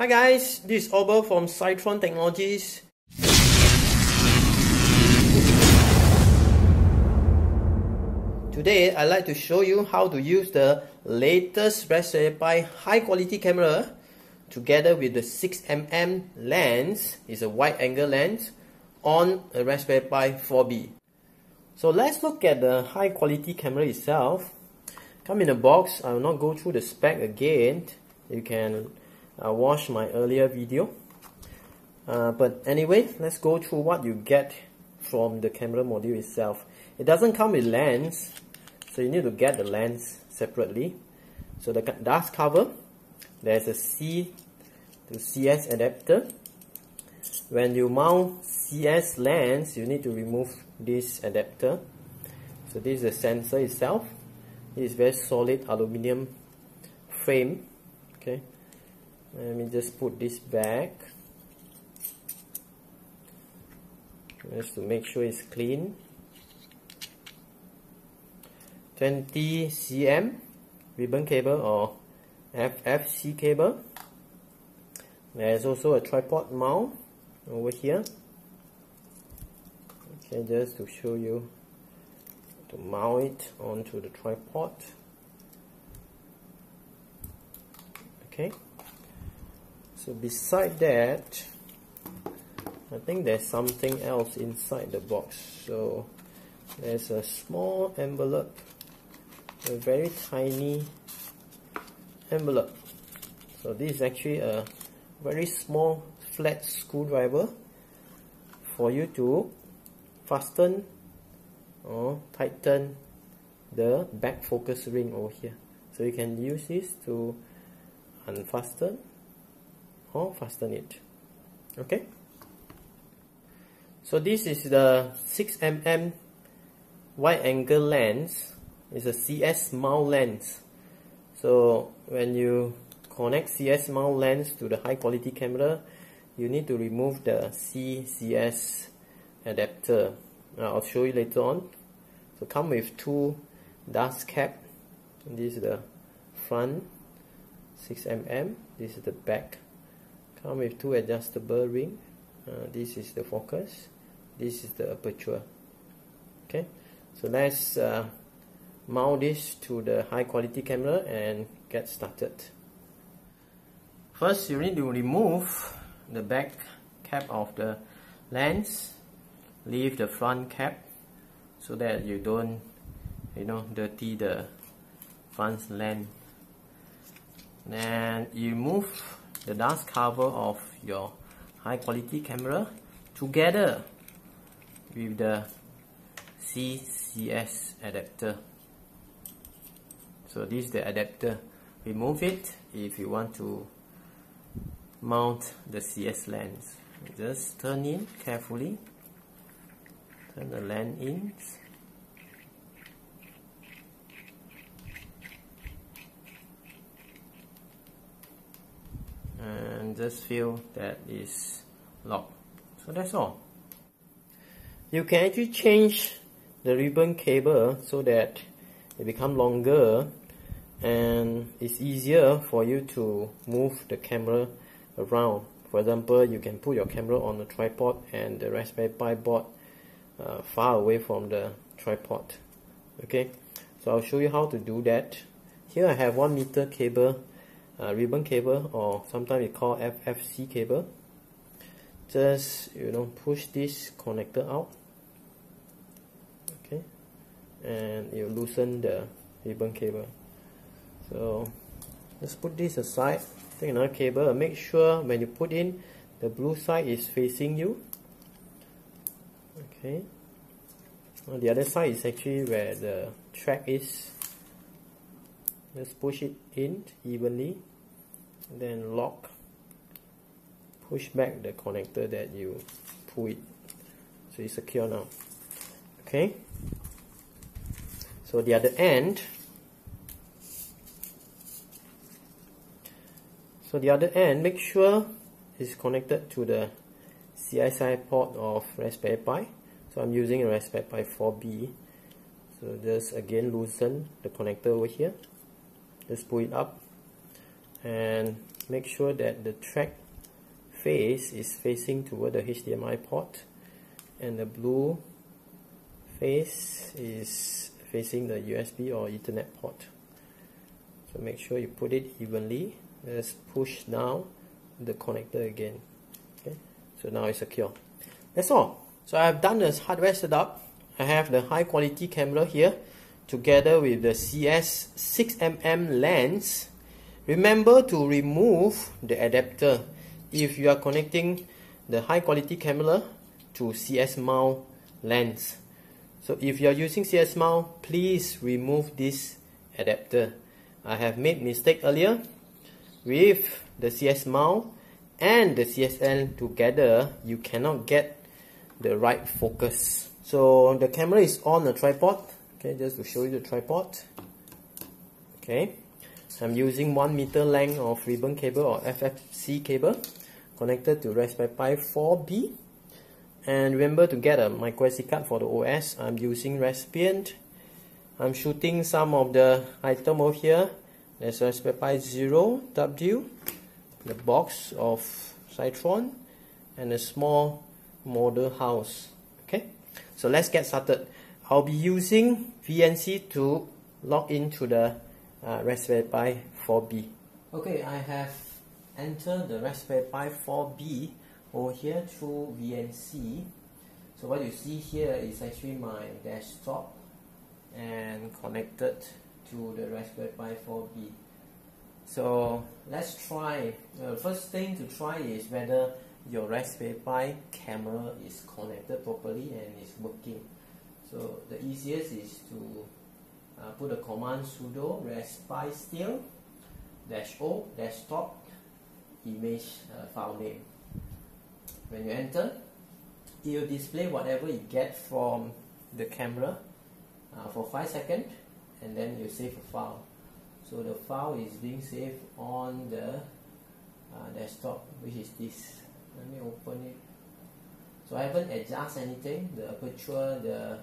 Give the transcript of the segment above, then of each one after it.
Hi guys, this is Ober from Cytron Technologies. Today I'd like to show you how to use the latest Raspberry Pi high quality camera together with the 6mm lens, it's a wide angle lens, on a Raspberry Pi 4B. So let's look at the high quality camera itself. Come in a box, I will not go through the spec again. You can uh, watch my earlier video. Uh, but anyway, let's go through what you get from the camera module itself. It doesn't come with lens, so you need to get the lens separately. So the dust cover, there's a C to CS adapter. When you mount CS lens, you need to remove this adapter. So this is the sensor itself. It is very solid aluminium frame. Okay, let me just put this back. Just to make sure it's clean. 20 cm ribbon cable or FFC cable. There's also a tripod mount over here. Okay just to show you to mount it onto the tripod. Okay so beside that I think there's something else inside the box. So there's a small envelope a very tiny envelope. So this is actually a very small flat screwdriver for you to fasten or tighten the back focus ring over here. So you can use this to unfasten or fasten it okay? So this is the 6mm wide angle lens. It's a CS mount lens. So when you connect CS mount lens to the high quality camera you need to remove the CCS adapter. I'll show you later on. So come with two dust cap. This is the front 6mm this is the back come with two adjustable ring. Uh, this is the focus. This is the aperture. Okay? So let's uh, mount this to the high quality camera and get started. First you need to remove the back cap of the lens. Leave the front cap so that you don't you know dirty the front lens. Then you move the dust cover of your high quality camera together with the CCS adapter. So this is the adapter. Remove it if you want to mount the CS lens. Just turn in carefully. Turn the lens in and just feel that is locked. So that's all. You can actually change the ribbon cable so that it become longer and it's easier for you to move the camera around. For example you can put your camera on a tripod and the Raspberry Pi board uh, far away from the tripod. Okay? So I'll show you how to do that. Here I have one meter cable uh, ribbon cable or sometimes it's called FFC cable. Just you know push this connector out. Okay. And you loosen the ribbon cable. So let's put this aside. Take another cable make sure when you put in the blue side is facing you. Okay. On the other side is actually where the track is. Just push it in evenly then lock. Push back the connector that you pull it. So it's secure now. Okay? So the other end. So the other end make sure it's connected to the CSI port of Raspberry Pi. So I'm using a Raspberry Pi 4B so just again loosen the connector over here. Just pull it up and make sure that the track face is facing toward the HDMI port and the blue face is facing the USB or Ethernet port. So make sure you put it evenly. Let's push down the connector again. Okay, so now it's secure. That's all. So I've done this hardware setup. I have the high quality camera here together with the CS 6mm lens. Remember to remove the adapter if you are connecting the high quality camera to CS mount lens. So if you are using CS mount, please remove this adapter. I have made mistake earlier with the CS mount and the CSL together, you cannot get the right focus. So the camera is on a tripod. Okay, just to show you the tripod. Okay, I'm using one meter length of ribbon cable or FFC cable connected to Raspberry Pi 4B. And remember to get a micro SD card for the OS. I'm using Raspbian. I'm shooting some of the item over here. There's Raspberry Pi 0W, the box of Cytron, and a small model house. Okay, so let's get started. I'll be using VNC to log into the uh, Raspberry Pi 4B. Okay, I have entered the Raspberry Pi 4B over here through VNC. So what you see here is actually my desktop and connected to the Raspberry Pi 4B. So let's try. The first thing to try is whether your Raspberry Pi camera is connected properly and is working. So the easiest is to uh, put a command sudo raspistill dash o desktop image uh, file name. When you enter, it will display whatever you get from the camera uh, for 5 seconds and then you save a file. So the file is being saved on the uh, desktop which is this. Let me open it. So I haven't adjusted anything. The aperture, the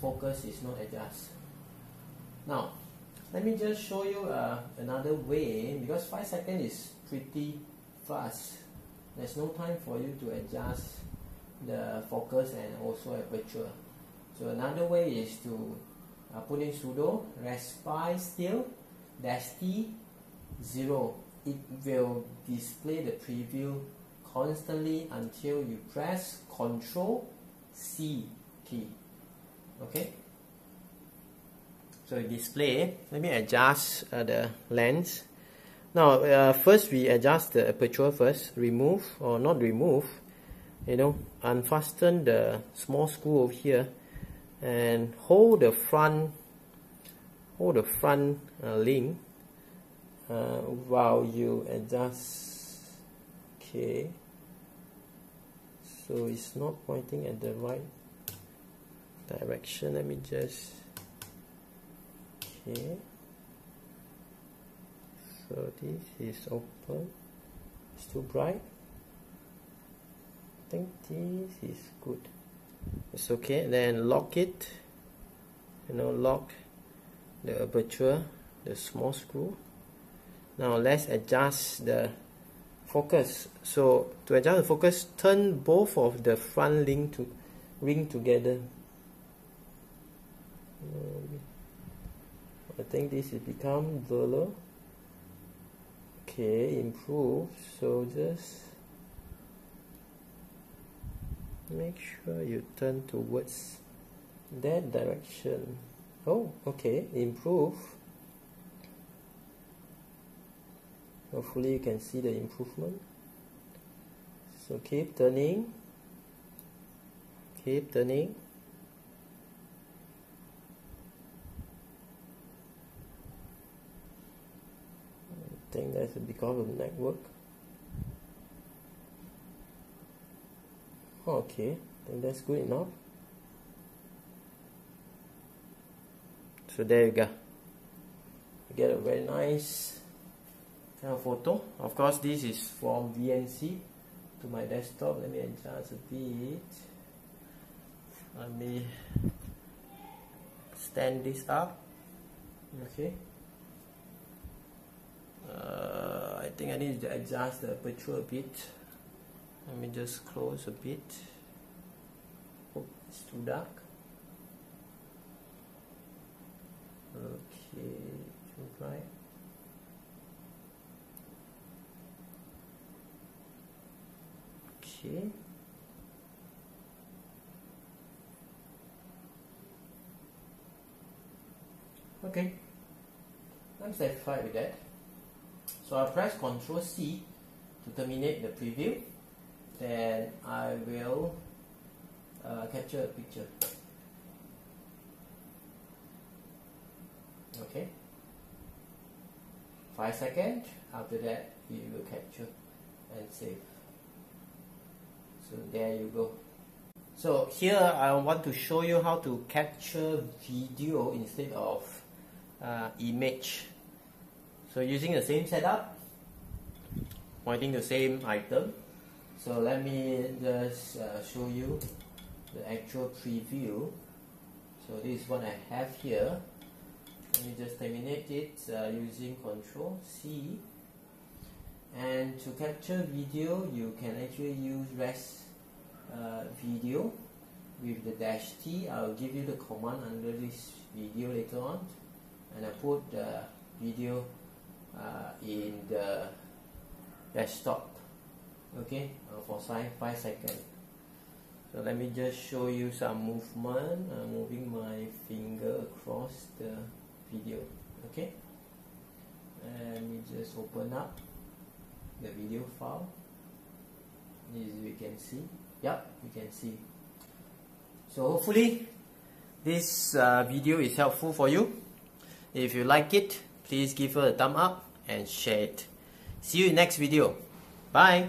focus is not adjusted. Now, let me just show you uh, another way because 5 seconds is pretty fast. There's no time for you to adjust the focus and also aperture. So another way is to uh, put in sudo raspistill dash t 0. It will display the preview constantly until you press Ctrl C key. Okay. So display. Let me adjust uh, the lens. Now, uh, first we adjust the aperture first. Remove or not remove. You know, unfasten the small screw over here, and hold the front. Hold the front uh, link uh, while you adjust. Okay so it's not pointing at the right direction let me just okay. So this is open. It's too bright. I think this is good. It's okay. Then lock it. You know lock the aperture the small screw. Now let's adjust the focus. So to adjust the focus, turn both of the front ring to ring together. I think this has become blur. Okay, improve. So just make sure you turn towards that direction. Oh, okay, improve. hopefully you can see the improvement so keep turning keep turning think that's because of network oh, okay I think that's good enough so there you go you get a very nice kind of photo. Of course, this is from VNC to my desktop. Let me adjust a bit. Let me stand this up. Okay. Uh, I I think I need to adjust the aperture a bit. Let me just close a bit. Oh it's too dark. Okay too bright. Okay. Okay. I'm satisfied with that so I'll press Ctrl C to terminate the preview. Then I will uh, capture a picture. Okay. 5 seconds. After that you will capture and save. So there you go. So here I want to show you how to capture video instead of uh, image so using the same setup pointing the same item. So let me just uh, show you the actual preview so this is what I have here. Let me just terminate it uh, using control C. And to capture video you can actually use res uh, video with the dash T. I'll give you the command under this video later on. And I put the video in the desktop. Okay uh, for five, five seconds so let me just show you some movement. I'm moving my finger across the video. Okay? And let me just open up the video file. As we can see. Yep you can see. So hopefully this uh, video is helpful for you. If you like it please give her a thumb up and share it. See you in next video. Bye